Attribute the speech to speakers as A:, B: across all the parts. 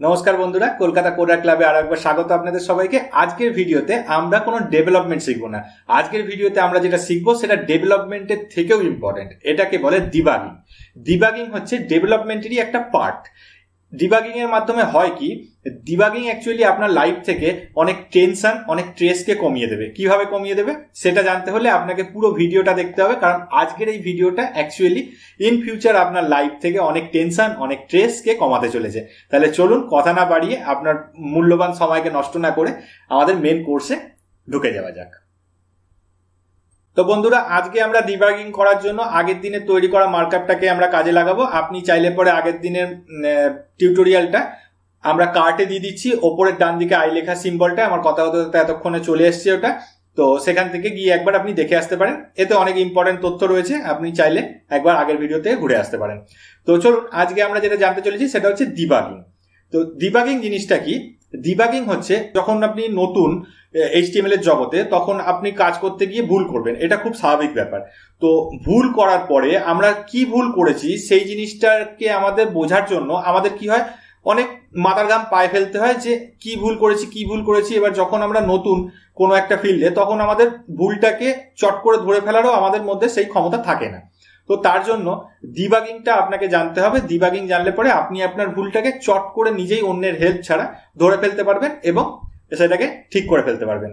A: নমস্কার বন্ধুরা, কলকাতা কোডা ক্লাবে আর একবার স্বাগত আপনাদের সবাইকে। আজকের ভিডিওতে আমরা কোনো ডেভেলপমেন্ট শিখব না। আজকের ভিডিওতে আমরা যেটা শিখব সেটা ডেভেলপমেন্টের থেকেও ইম্পর্টেন্ট এটাকে বলে ডিবাগিং ডিবাগিং হচ্ছে ডেভেলপমেন্টেরই একটা পার্ট ডিবাগিং এর মাধ্যমে হয় কি ডিবাগিং অ্যাকচুয়ালি আপনার লাইফ থেকে অনেক টেনশন অনেক স্ট্রেসকে কমিয়ে দেবে। কীভাবে কমিয়ে দেবে? সেটা জানতে হলে আপনাকে পুরো ভিডিওটা দেখতে হবে, কারণ আজকের এই ভিডিওটা অ্যাকচুয়ালি ইন ফিউচার আপনার লাইফ থেকে অনেক টেনশন অনেক স্ট্রেসকে কমাতে চলেছে। তাহলে চলুন, কথা না বাড়িয়ে আপনার মূল্যবান সময়কে নষ্ট না করে আমাদের মেন কোর্সে ঢুকে যাওয়া যাক। তো বন্ধুরা, আজকে আমরা ডিবাগিং করার জন্য আগের দিনে তৈরি করা মার্কআপটাকে আমরা কাজে লাগাবো। আপনি চাইলে পরে আগের দিনের টিউটোরিয়ালটা আমরা কার্টে দিয়ে দিচ্ছি। ওপরের ডান দিকে আই লেখা সিম্বলটা আমার কথা হতে এতক্ষণে চলে এসছে ওটা। তো সেখান থেকে গিয়ে একবার আপনি দেখে আসতে পারেন। এতে অনেক ইম্পর্টেন্ট তথ্য রয়েছে। আপনি চাইলে একবার আগের ভিডিও থেকে ঘুরে আসতে পারেন। তো চলুন, আজকে আমরা যেটা জানতে চলেছি সেটা হচ্ছে ডিবাগিং তো ডিবাগিং জিনিসটা কি? ডিবাগিং হচ্ছে যখন আপনি নতুন এইচটিএমএল এর জগতে তখন আপনি কাজ করতে গিয়ে ভুল করবেন। এটা খুব স্বাভাবিক ব্যাপার। তো ভুল করার পরে আমরা কি ভুল করেছি সেই জিনিসটাকে আমাদের বোঝার জন্য আমাদের কি হয়? অনেক মাথার গাম পায়ে ফেলতে হয় যে কি ভুল করেছি, কি ভুল করেছি। এবার যখন আমরা নতুন কোনো একটা ফিল্ডে, তখন আমাদের ভুলটাকে চট করে ধরে ফেলারও আমাদের মধ্যে সেই ক্ষমতা থাকে না। তো তার জন্য ডিবাগিংটা আপনাকে জানতে হবে। ডিবাগিং জানলে পরে আপনি আপনার ভুলটাকে চট করে নিজেই অন্যের হেল্প ছাড়া ধরে ফেলতে পারবেন এবং সেটাকে ঠিক করে ফেলতে পারবেন।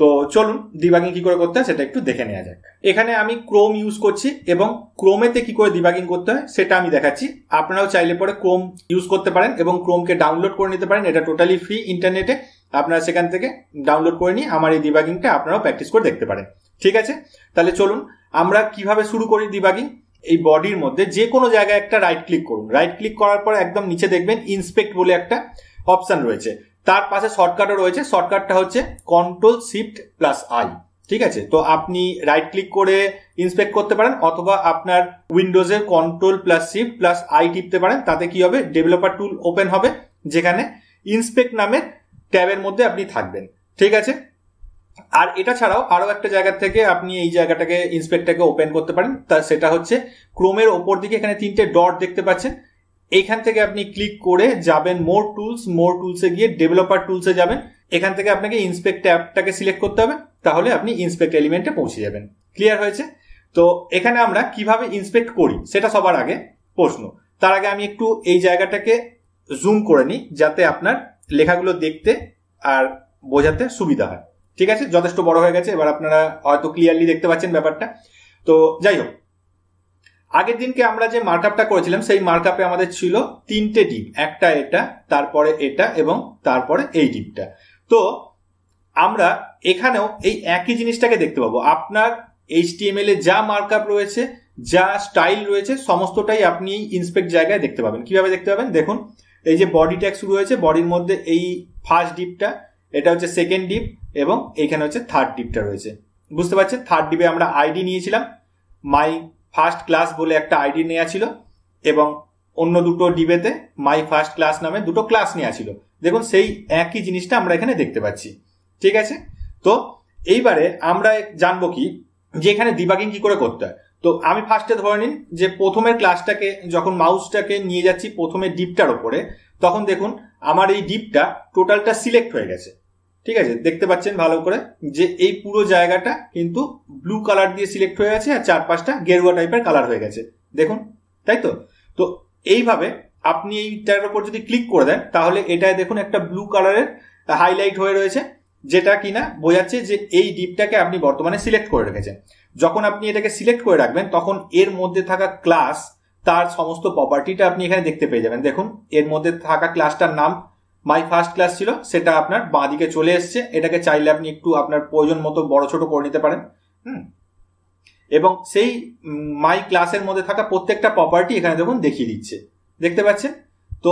A: তো চলুন, ডিবাগিং কি করে করতে হয় সেটা একটু দেখে নেওয়া যাক। এখানে আমি ক্রোম ইউজ করছি এবং ক্রোমেতে কি করে ডিবাগিং করতে হয় সেটা আমি দেখাচ্ছি। আপনারাও চাইলে পরে ক্রোম ইউজ করতে পারেন এবং ক্রোমকে ডাউনলোড করে নিতে পারেন। এটা টোটালি ফ্রি ইন্টারনেটে আপনারা সেখান থেকে ডাউনলোড করে নিয়ে আমার এই ডিবাগিংটা আপনারাও প্র্যাকটিস করে দেখতে পারেন। ঠিক আছে? তাহলে চলুন, আমরা কীভাবে শুরু করি ডিবাগিং এই বডির মধ্যে যে কোনো জায়গায় একটা রাইট ক্লিক করুন। রাইট ক্লিক করার পর একদম নিচে দেখবেন ইন্সপেক্ট বলে একটা অপশন রয়েছে। তার পাশে শর্টকাটও রয়েছে। শর্টকাটটা হচ্ছে কন্ট্রোল শিফট প্লাস আই ঠিক আছে? তো আপনি রাইট ক্লিক করে ইন্সপেক্ট করতে পারেন, অথবা আপনার উইন্ডোজের control plus shift plus I টিপতে পারেন। তাতে কি হবে? ডেভেলপার টুল ওপেন হবে, যেখানে ইন্সপেক্ট নামে ট্যাবের মধ্যে আপনি থাকবেন। ঠিক আছে? আর এটা ছাড়াও আরও একটা জায়গা থেকে আপনি এই জায়গাটাকে ইন্সপেক্টটাকে ওপেন করতে পারেন। তা সেটা হচ্ছে ক্রোমের ওপর দিকে এখানে তিনটে ডট দেখতে পাচ্ছেন। এইখান থেকে আপনি ক্লিক করে যাবেন মোর টুলস মোর টুলসে গিয়ে ডেভেলপার টুলসে যাবেন। এখান থেকে আপনাকে ইন্সপেক্ট অ্যাপটাকে সিলেক্ট করতে হবে, তাহলে আপনি ইন্সপেক্ট এলিমেন্টে পৌঁছে যাবেন। ক্লিয়ার হয়েছে? তো এখানে আমরা কীভাবে ইন্সপেক্ট করি, সেটা সবার আগে প্রশ্ন। তার আগে আমি একটু এই জায়গাটাকে জুম করে নিই, যাতে আপনার লেখাগুলো দেখতে আর বোঝাতে সুবিধা হয়। ঠিক আছে? যথেষ্ট বড় হয়ে গেছে, এবার আপনারা হয়তো ক্লিয়ারলি দেখতে পাচ্ছেন ব্যাপারটা। তো যাই হোক আগের দিনকে আমরা যে মার্কআপটা করেছিলাম, সেই মার্কআপে আমাদের ছিল তিনটে ডিপ একটা এটা, তারপরে এটা এবং তারপরে এই ডিপটা তো আমরা এখানেও এই একই জিনিসটাকে দেখতে পাবো। আপনার এইচটিএমএল এ যা মার্কআপ রয়েছে, যা স্টাইল রয়েছে, সমস্তটাই আপনি ইন্সপেক্ট জায়গায় দেখতে পাবেন। কীভাবে দেখতে পাবেন? দেখুন, এই যে বডি ট্যাগ শুরু হয়েছে বডির মধ্যে এই ফার্স্ট ডিপটা এটা হচ্ছে সেকেন্ড ডিপ এবং এইখানে হচ্ছে থার্ড ডিপটা রয়েছে। বুঝতে পারছেন? থার্ড ডিপে আমরা আইডি নিয়েছিলাম মাই ফার্স্ট ক্লাস বলে একটা আইডি নেওয়া ছিল এবং অন্য দুটো ডিবেতে মাই ফার্স্ট ক্লাস নামে দুটো ক্লাস নেওয়া ছিল। দেখুন, সেই একই জিনিসটা আমরা এখানে দেখতে পাচ্ছি। ঠিক আছে? তো এইবারে আমরা জানব কি যে এখানে ডিবাগিং কি করে করতে হয়। তো আমি ফার্স্টে ধরে নিন যে প্রথমের ক্লাসটাকে যখন মাউসটাকে নিয়ে যাচ্ছি প্রথমে ডিপটার ওপরে, তখন দেখুন, আমার এই ডিপটা টোটালটা সিলেক্ট হয়ে গেছে। ঠিক আছে? দেখতে পাচ্ছেন ভালো করে যে এই পুরো জায়গাটা কিন্তু ব্লু কালার দিয়ে সিলেক্ট হয়ে গেছে আর চারপাশটা গেরুয়া টাইপের কালার হয়ে গেছে। দেখুন, তাই তো? তো এইভাবে আপনি এইটার উপর যদি ক্লিক করে দেন, তাহলে এটায় দেখুন একটা ব্লু কালারের হাইলাইট হয়ে রয়েছে, যেটা কিনা বোঝাচ্ছে যে এই ডিপটাকে আপনি বর্তমানে সিলেক্ট করে রেখেছেন। যখন আপনি এটাকে সিলেক্ট করে রাখবেন, তখন এর মধ্যে থাকা ক্লাস তার সমস্ত প্রপার্টিটা আপনি এখানে দেখতে পেয়ে যাবেন। দেখুন, এর মধ্যে থাকা ক্লাসটার নাম মাই ফার্স্ট ক্লাস ছিল, সেটা আপনার বাঁ দিকে চলে এসছে। এটাকে চাইলে আপনি একটু আপনার প্রয়োজন মতো বড় ছোট করে নিতে পারেন। হুম? এবং সেই মাই ক্লাসের মধ্যে থাকা প্রত্যেকটা প্রপার্টি এখানে দেখুন দেখিয়ে দিচ্ছে। দেখতে পাচ্ছেন? তো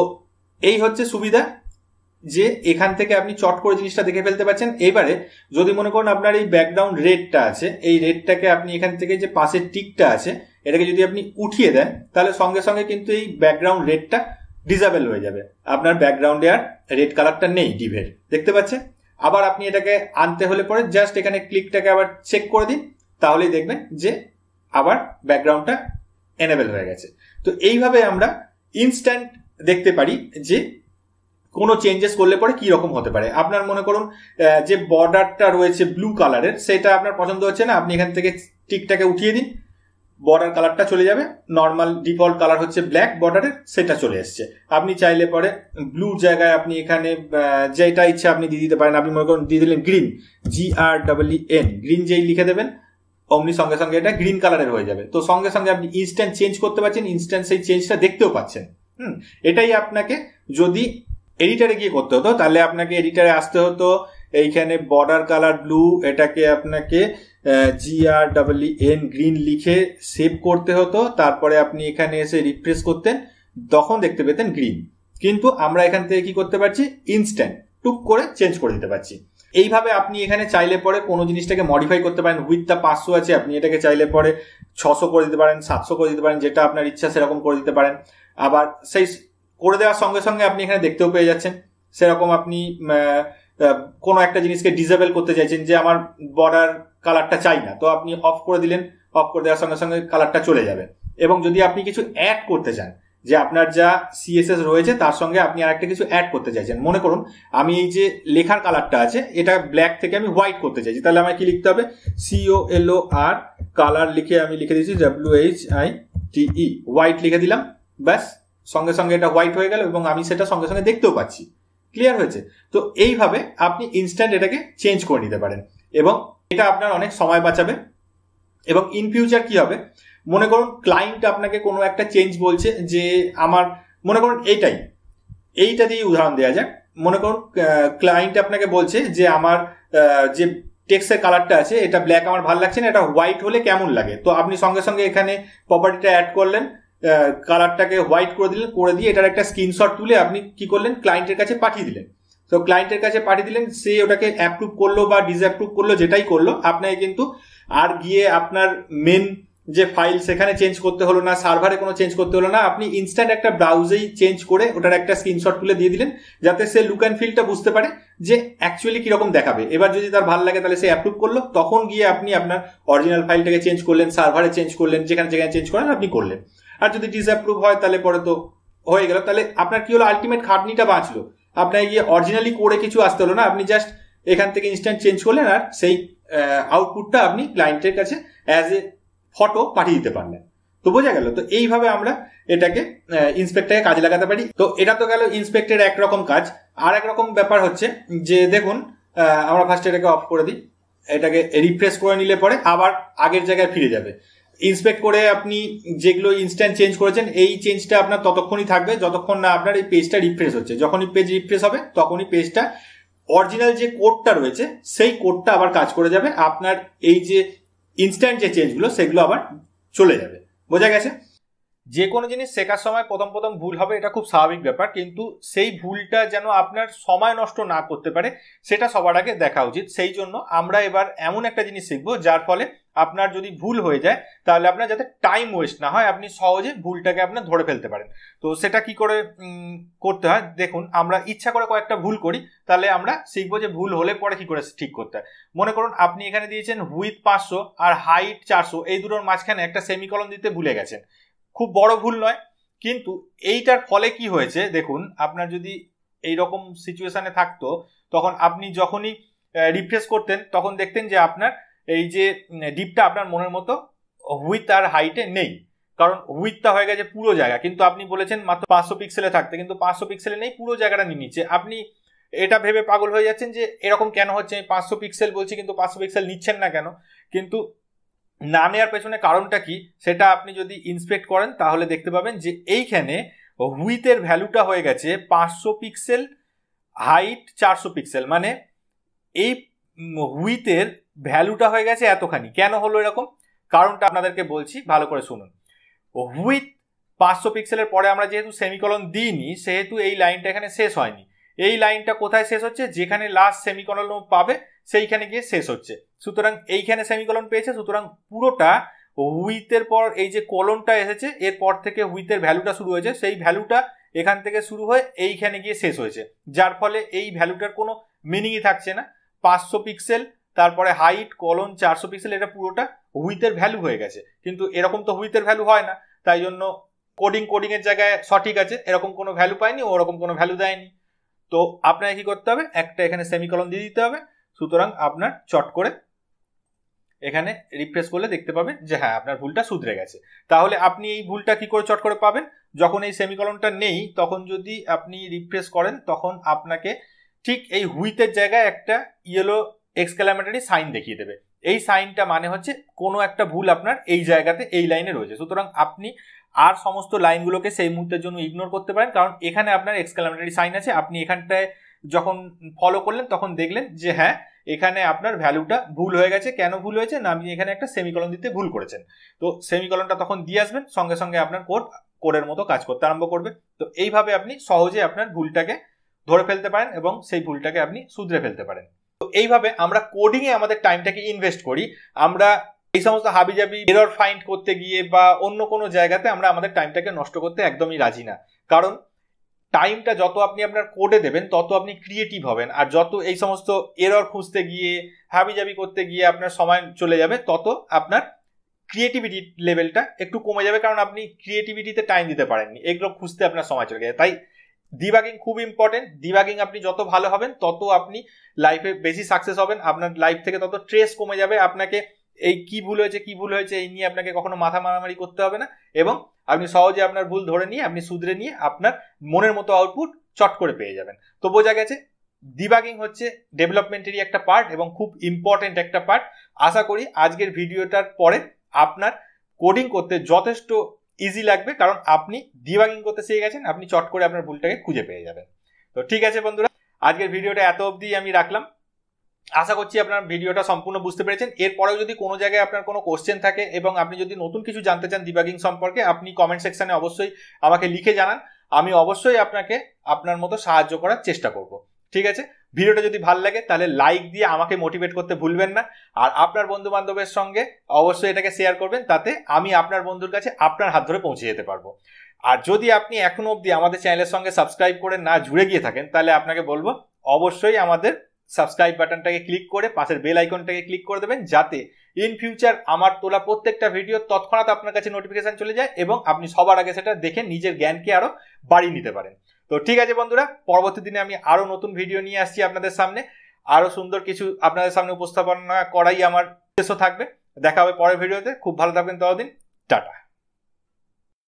A: এই হচ্ছে সুবিধা যে এখান থেকে আপনি চট করে জিনিসটা দেখে ফেলতে পারছেন। এবারে যদি মনে করেন আপনার এই ব্যাকগ্রাউন্ড রেডটা আছে, এই রেডটাকে আপনি এখান থেকে যে পাশের টিকটা আছে, এটাকে যদি আপনি উঠিয়ে দেন, তাহলে সঙ্গে সঙ্গে কিন্তু এই ব্যাকগ্রাউন্ড রেডটা ডিজাবেল হয়ে যাবে। আপনার ব্যাকগ্রাউন্ডে আর রেড কালারটা নেই ডিভের। দেখতে পাচ্ছেন? আবার আপনি এটাকে আনতে হলে পরে জাস্ট এখানে ক্লিকটাকে আবার চেক করে দিন, তাহলেই দেখবেন যে আবার ব্যাকগ্রাউন্ডটা এনেবেল হয়ে গেছে। তো এইভাবে আমরা ইনস্ট্যান্ট দেখতে পারি যে কোনো চেঞ্জেস করলে পরে কি রকম হতে পারে। আপনার মনে করুন যে বর্ডারটা রয়েছে ব্লু কালারের সেটা আপনার পছন্দ হচ্ছে না, আপনি এখান থেকে টিকটাকে উঠিয়ে দিন বর্ডার কালারটা চলে যাবে। নর্মাল ডিফল্ট কালার হচ্ছে ব্ল্যাক বর্ডারের সেটা চলে এসছে। আপনি চাইলে পরে ব্লু জায়গায় আপনি এখানে যেটা ইচ্ছে আপনি দিয়ে দিতে পারেন। আপনি মনে করুন দিয়ে দিলেন green G R double N green যেই লিখে দেবেন, অমনি সঙ্গে সঙ্গে এটা গ্রিন কালারের হয়ে যাবে। তো সঙ্গে সঙ্গে আপনি ইনস্ট্যান্ট চেঞ্জ করতে পারছেন ইনস্ট্যান্ট সেই চেঞ্জটা দেখতেও পাচ্ছেন। হুম, এটাই আপনাকে যদি এডিটারে গিয়ে করতে হতো, তাহলে আপনাকে এডিটারে আসতে হতো এইখানে বর্ডার কালার ব্লু এটাকে আপনাকে G R double N green লিখে সেভ করতে হতো। তারপরে আপনি এখানে এসে রিফ্রেশ করতেন, তখন দেখতে পেতেন গ্রিন কিন্তু আমরা এখান থেকে কি করতে পারছি? ইনস্ট্যান্ট টুক করে চেঞ্জ করে দিতে পারছি। এইভাবে আপনি এখানে চাইলে পরে কোনো জিনিসটাকে মডিফাই করতে পারেন। উইথটা পাঁচশো আছে, আপনি এটাকে চাইলে পরে ছশো করে দিতে পারেন, সাতশো করে দিতে পারেন, যেটা আপনার ইচ্ছা সেরকম করে দিতে পারেন। আবার সেই, করে দেওয়ার সঙ্গে সঙ্গে আপনি এখানে দেখতেও পেয়ে যাচ্ছেন। সেরকম আপনি কোনো একটা জিনিসকে ডিজেবল করতে চাইছেন যে আমার বর্ডার কালারটা চাই না, তো আপনি অফ করে দিলেন অফ করে দেওয়ার সঙ্গে সঙ্গে কালারটা চলে যাবে। এবং যদি আপনি কিছু অ্যাড করতে চান, যে আপনার যা সিএসএস রয়েছে, তার সঙ্গে আপনি আরেকটা কিছু অ্যাড করতে চাইছেন, মনে করুন, আমি এই যে লেখার কালারটা আছে, এটা ব্ল্যাক থেকে আমি হোয়াইট করতে চাইছি, তাহলে আমাকে কি লিখতে হবে? সিও এলও আর কালার লিখে আমি লিখে দিচ্ছি W H I T E white লিখে দিলাম, ব্যাস, সঙ্গে সঙ্গে এটা হোয়াইট হয়ে গেল, এবং আমি সেটা সঙ্গে সঙ্গে দেখতেও পাচ্ছি। ক্লিয়ার হয়েছে। তো এইভাবে আপনি ইনস্ট্যান্ট এটাকে চেঞ্জ করে নিতে পারেন। এবং এটা আপনার অনেক সময় বাঁচাবে। এবং ইন ফিউচার কি হবে? মনে করুন ক্লায়েন্ট আপনাকে কোনো একটা চেঞ্জ বলছে যে আমার, মনে করুন এইটাই। এইটা দিয়ে উদাহরণ দেওয়া যাক। মনে করুন ক্লায়েন্ট আপনাকে বলছে যে আমার যে টেক্সের কালারটা আছে, এটা ব্ল্যাক আমার ভালো লাগছে না, এটা হোয়াইট হলে কেমন লাগে? তো আপনি সঙ্গে সঙ্গে এখানে প্রপার্টিটা অ্যাড করলেন। কালারটাকে হোয়াইট করে দিলেন, করে দিয়ে এটার একটা স্ক্রিনশট তুলে আপনি কি করলেন? ক্লায়েন্টের কাছে পাঠিয়ে দিলেন। তো ক্লায়েন্টের কাছে পাঠিয়ে দিলেন, সে ওটাকে অ্যাপ্রুভ করল বা ডিসঅ্যাপ্রুভ করল, যেটাই করল, আপনাকে কিন্তু আর গিয়ে আপনার মেন যে ফাইল সেখানে চেঞ্জ করতে হলো না সার্ভারে কোনো চেঞ্জ করতে হলো না, আপনি ইনস্ট্যান্ট একটা ব্রাউজেই চেঞ্জ করে ওটার একটা স্ক্রিনশট তুলে দিয়ে দিলেন, যাতে সে লুক অ্যান্ড ফিলটা বুঝতে পারে যে অ্যাকচুয়ালি কীরকম দেখাবে। এবার যদি তার ভালো লাগে তাহলে সে অ্যাপ্রুভ করল, তখন গিয়ে আপনি আপনার অরিজিনাল ফাইলটাকে চেঞ্জ করলেন সার্ভারে চেঞ্জ করলেন, যেখানে যেখানে চেঞ্জ করেন আপনি করলেন। আর যদি ডিসঅ্যাপ্রুভ হয়, তাহলে পরে তো হয়ে গেল। তাহলে আপনার কি হলো? আলটিমেট খাটনিটা বাঁচলো। আপনার গিয়ে অরিজিনালি করে কিছু আসতে হলো না। আপনি জাস্ট এখান থেকে ইনস্ট্যান্ট চেঞ্জ করলেন আর সেই আউটপুটটা আপনি ক্লায়েন্টের কাছে অ্যাজ এ ফটো পাঠিয়ে দিতে পারলেন। তো বোঝা গেল। তো এইভাবে আমরা এটাকে ইন্সপেক্টরকে কাজে লাগাতে পারি। তো এটা তো গেল ইন্সপেক্টের একরকম কাজ। আর একরকম ব্যাপার হচ্ছে যে দেখুন আমরা ফার্স্ট এটাকে অফ করে দিই। এটাকে রিফ্রেশ করে নিলে পরে আবার আগের জায়গায় ফিরে যাবে। ইন্সপেক্ট করে আপনি যেগুলো ইনস্ট্যান্ট চেঞ্জ করেছেন, এই চেঞ্জটা আপনার ততক্ষণই থাকবে, যতক্ষণ না আপনার এই পেজটা রিফ্রেশ হচ্ছে। যখনই পেজ রিফ্রেশ হবে, তখনই পেজটা অরিজিনাল যে কোডটা রয়েছে, সেই কোডটা আবার কাজ করে যাবে। আপনার এই যে ইনস্ট্যান্ট যে চেঞ্জগুলো সেগুলো আবার চলে যাবে। বোঝা গেছে? যে কোনো জিনিস শেখার সময় প্রথম প্রথম ভুল হবে, এটা খুব স্বাভাবিক ব্যাপার, কিন্তু সেই ভুলটা যেন আপনার সময় নষ্ট না করতে পারে, সেটা সবার আগে দেখা উচিত। সেই জন্য আমরা এবার এমন একটা জিনিস শিখব, যার ফলে আপনার যদি ভুল হয়ে যায়, তাহলে আপনার যাতে টাইম ওয়েস্ট না হয়, আপনি সহজে ভুলটাকে আপনার ধরে ফেলতে পারেন। তো সেটা কি করে করতে হয়? দেখুন, আমরা ইচ্ছা করে কয়েকটা ভুল করি, তাহলে আমরা শিখব যে ভুল হলে পরে কি করে ঠিক করতে হয়। মনে করুন, আপনি এখানে দিয়েছেন হুইথ পাঁচশো আর হাইট চারশো, এই দুটোর মাঝখানে একটা সেমিকলন দিতে ভুলে গেছেন। খুব বড় ভুল নয়, কিন্তু এইটার ফলে কি হয়েছে? দেখুন, আপনার যদি এই রকম সিচুয়েশনে থাকতো, তখন আপনি যখনই রিফ্রেশ করতেন, তখন দেখতেন যে আপনার এই যে ডিপটা আপনার মনের মতো হুইথ আর হাইটে নেই। কারণ হুইথটা হয়ে গেছে পুরো জায়গা। কিন্তু আপনি বলেছেন মাত্র পাঁচশো পিক্সেলে থাকতে। কিন্তু পাঁচশো পিক্সেলে নেই, পুরো জায়গাটা নিয়ে নিচ্ছে। আপনি এটা ভেবে পাগল হয়ে যাচ্ছেন যে, এরকম কেন হচ্ছে? আমি পাঁচশো পিক্সেল বলছি, কিন্তু পাঁচশো পিক্সেল নিচ্ছেন না কেন? কিন্তু না নেওয়ার পেছনে কারণটা কি? সেটা আপনি যদি ইন্সপেক্ট করেন, তাহলে দেখতে পাবেন যে, এইখানে হুইথের ভ্যালুটা হয়ে গেছে পাঁচশো পিক্সেল হাইট চারশো পিক্সেল মানে এই হুইথের ভ্যালুটা হয়ে গেছে এতখানি। কেন হলো এরকম? কারণটা আপনাদেরকে বলছি, ভালো করে শুনুন। হুইথ পাঁচশো পিক্সেলের পরে আমরা যেহেতু সেমিকলন দিইনি, সেহেতু এই লাইনটা এখানে শেষ হয়নি। এই লাইনটা কোথায় শেষ হচ্ছে? যেখানে লাস্ট সেমিকলন পাবে, সেইখানে গিয়ে শেষ হচ্ছে। সুতরাং এইখানে সেমিকলন পেয়েছে, সুতরাং পুরোটা হুইথের পর এই যে কলনটা এসেছে, এরপর থেকে হুইথের ভ্যালুটা শুরু হয়েছে। সেই ভ্যালুটা এখান থেকে শুরু হয়ে এইখানে গিয়ে শেষ হয়েছে। যার ফলে এই ভ্যালুটার কোনো মিনিংই থাকছে না। পাঁচশো পিক্সেল তারপরে হাইট কলন চারশো পিক্সেল এটা পুরোটা হুইথের ভ্যালু হয়ে গেছে। কিন্তু এরকম তো হুইথের ভ্যালু হয় না। তাই জন্য কোডিং কোডিং এর জায়গায় সঠিক আছে। এরকম কোনো ভ্যালু পায়নি ওরকম কোনো ভ্যালু দেয়নি। তো আপনাকে কি করতে হবে? একটা এখানে সেমিকলন দিয়ে দিতে হবে। সুতরাং আপনার চট করে এখানে রিফ্রেশ করলে দেখতে পাবেন যে হ্যাঁ আপনার ভুলটা শুধরে গেছে। তাহলে আপনি এই ভুলটা কি করে চট করে পাবেন? যখন এই সেমিকলনটা নেই, তখন যদি আপনি রিফ্রেশ করেন, তখন আপনাকে ঠিক এই হুইতের জায়গায় একটা ইয়েলো এক্সক্যালামেটারি সাইন দেখিয়ে দেবে। এই সাইনটা মানে হচ্ছে কোনো একটা ভুল আপনার এই জায়গাতে এই লাইনে রয়েছে। সুতরাং আপনি আর সমস্ত লাইনগুলোকে সেই মুহূর্তের জন্য ইগনোর করতে পারেন, কারণ এখানে আপনার এক্সক্যালামেটারি সাইন আছে। আপনি এখানটায় যখন ফলো করলেন, তখন দেখলেন যে হ্যাঁ এখানে আপনার ভ্যালুটা ভুল হয়ে গেছে। কেন ভুল হয়েছে? না, আপনি এখানে একটা সেমিকলন দিতে ভুল করেছেন। তো সেমিকলনটা তখন দিয়ে আসবেন, সঙ্গে সঙ্গে আপনার কোড কোডের মতো কাজ করতে আরম্ভ করবে। তো এইভাবে আপনি সহজে আপনার ভুলটাকে ধরে ফেলতে পারেন এবং সেই ভুলটাকে আপনি শুধরে ফেলতে পারেন। তো এইভাবে আমরা কোডিংয়ে আমাদের টাইমটাকে ইনভেস্ট করি। আমরা এই সমস্ত হাবিজাবি এরর ফাইন্ড করতে গিয়ে বা অন্য কোনো জায়গাতে আমরা আমাদের টাইমটাকে নষ্ট করতে একদমই রাজি না। কারণ টাইমটা যত আপনি আপনার কোডে দেবেন, তত আপনি ক্রিয়েটিভ হবেন। আর যত এই সমস্ত এরর খুঁজতে গিয়ে, হাবিজাবি করতে গিয়ে আপনার সময় চলে যাবে, তত আপনার ক্রিয়েটিভিটি লেভেলটা একটু কমে যাবে। কারণ আপনি ক্রিয়েটিভিটিতে টাইম দিতে পারেননি। এগুলো খুঁজতে আপনার সময় চলে গেছে। তাই ডিবাগিং খুব ইম্পর্টেন্ট ডিবাগিং আপনি যত ভালো হবেন, তত আপনি লাইফে বেশি সাকসেস হবেন। আপনার লাইফ থেকে তত ট্রেস কমে যাবে। আপনাকে এই কি ভুল হয়েছে, কি ভুল হয়েছে, এই নিয়ে আপনাকে কখনো মাথা মারামারি করতে হবে না। এবং আপনি সহজে আপনার ভুল ধরে নিয়ে, আপনি শুধরে নিয়ে আপনার মনের মতো আউটপুট চট করে পেয়ে যাবেন। তো বোঝা গেছে ডিবাগিং হচ্ছে ডেভেলপমেন্টেরই একটা পার্ট এবং খুব ইম্পর্টেন্ট একটা পার্ট আশা করি আজকের ভিডিওটার পরে আপনার কোডিং করতে যথেষ্ট ইজি লাগবে, কারণ আপনি ডিবাগিং করতে শিখে গেছেন, আপনি চট করে আপনার ভুলটাকে খুঁজে পেয়ে যাবেন। তো ঠিক আছে বন্ধুরা, আজকের ভিডিওটা এত অবধি আমি রাখলাম। আশা করছি আপনার ভিডিওটা সম্পূর্ণ বুঝতে পেরেছেন। এরপরেও যদি কোনো জায়গায় আপনার কোনো কোশ্চেন থাকে এবং আপনি যদি নতুন কিছু জানতে চান ডিবাগিং সম্পর্কে, আপনি কমেন্ট সেকশনে অবশ্যই আমাকে লিখে জানান। আমি অবশ্যই আপনাকে আপনার মতো সাহায্য করার চেষ্টা করব। ঠিক আছে? ভিডিওটা যদি ভালো লাগে, তাহলে লাইক দিয়ে আমাকে মোটিভেট করতে ভুলবেন না। আর আপনার বন্ধু বান্ধবের সঙ্গে অবশ্যই এটাকে শেয়ার করবেন, তাতে আমি আপনার বন্ধুর কাছে আপনার হাত ধরে পৌঁছে যেতে পারব। আর যদি আপনি এখনও অবধি আমাদের চ্যানেলের সঙ্গে সাবস্ক্রাইব করে না জুড়ে গিয়ে থাকেন, তাহলে আপনাকে বলব, অবশ্যই আমাদের সাবস্ক্রাইব বাটনটাকে ক্লিক করে পাশের বেল আইকনটাকে ক্লিক করে দেবেন, যাতে ইন ফিউচার আমার তোলা প্রত্যেকটা ভিডিও তৎক্ষণাৎ আপনার কাছে নোটিফিকেশন চলে যায় এবং আপনি সবার আগে সেটা দেখে নিজের জ্ঞানকে আরও বাড়িয়ে নিতে পারেন। তো ঠিক আছে বন্ধুরা, পরবর্তী দিনে আমি আরও নতুন ভিডিও নিয়ে আসছি আপনাদের সামনে। আরও সুন্দর কিছু আপনাদের সামনে উপস্থাপনা করাই আমার উদ্দেশ্য থাকবে। দেখা হবে পরের ভিডিওতে খুব ভালো থাকবেন ততদিন। টাটা।